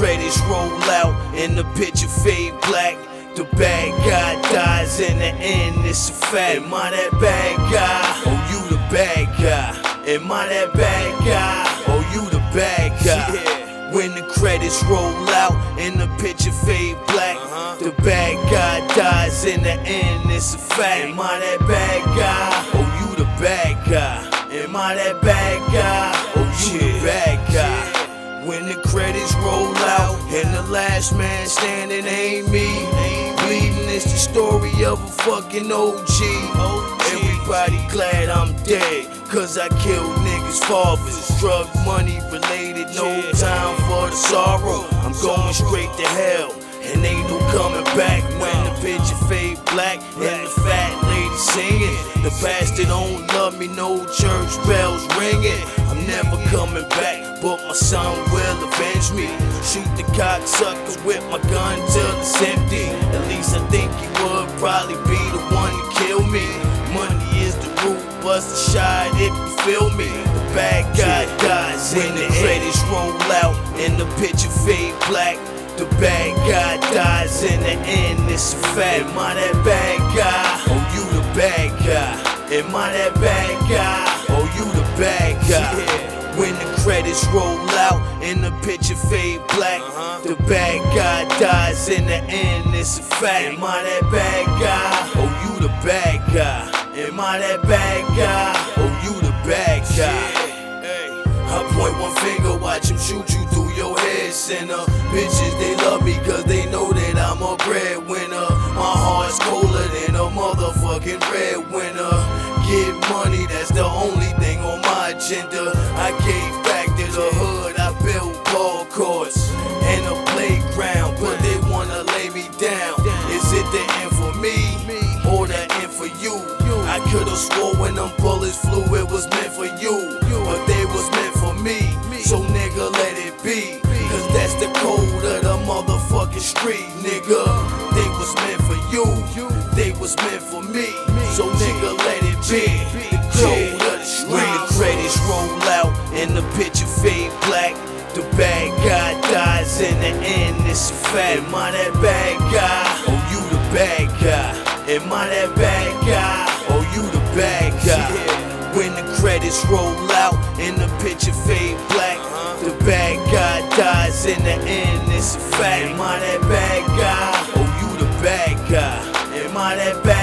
credits roll out and the picture fade black, the bad guy dies in the end. It's a fact. Am I that bad guy? Oh, you the bad guy. Am I that bad guy? Oh, you the bad guy. When the credits roll out and the picture fade black, uh-huh. the bad guy dies in the end. It's a fact. Am I that bad guy? Oh, you the bad guy. Am I that bad guy? Oh, you the bad guy. When the credits roll out and the last man standing ain't me. Bleeding is the story of a fucking OG. Everybody glad I'm dead, cause I killed niggas' fathers. Drug money related, no time for the sorrow. I'm going straight to hell, and ain't no coming back when the picture fade black and the fat lady singing. The pastor don't love me, no church bells ringing. I'm never coming back, but my son will avenge me. Shoot the cocksuckers with my gun till it's empty. At least I think he would probably be the one to kill me. Money is the root, bust a shot if you feel me. The bad guy dies when the credits roll out and the picture fade black. The bad guy dies in the end, it's a fact. Am I that bad guy? Oh, you the bad guy. Am I that bad guy? Oh, you the bad guy. When the credits roll out and the picture fade black, uh-huh. the bad guy dies in the end, it's a fact. Am I that bad guy? Oh, you the bad guy. Am I that bad guy? Oh, you the bad guy. I point one finger, watch him shoot you through your head, sinner. Bitches, they love me cause they know that I'm a breadwinner. My heart's colder than a motherfucking breadwinner. Get money, that's the only thing on my agenda. I gave back to the hood, I built ball courts and a playground, but they wanna lay me down. Is it the end for me or the end for you? I could've swore when them bullets flew, it was meant for you, but they was meant for me. So nigga, let it be, cause that's the code of the motherfucking street, nigga. They was meant for you, they was meant for me. So nigga, let it be and the picture fade black. The bad guy dies in the end, it's a fact. Am I that bad guy? Or oh, you the bad guy? Am I that bad guy? Or oh, you the bad guy? Yeah. When the credits roll out and the picture fade black, uh-huh. the bad guy dies in the end, it's a fact. Am I that bad guy? Or oh, you the bad guy? Am I that bad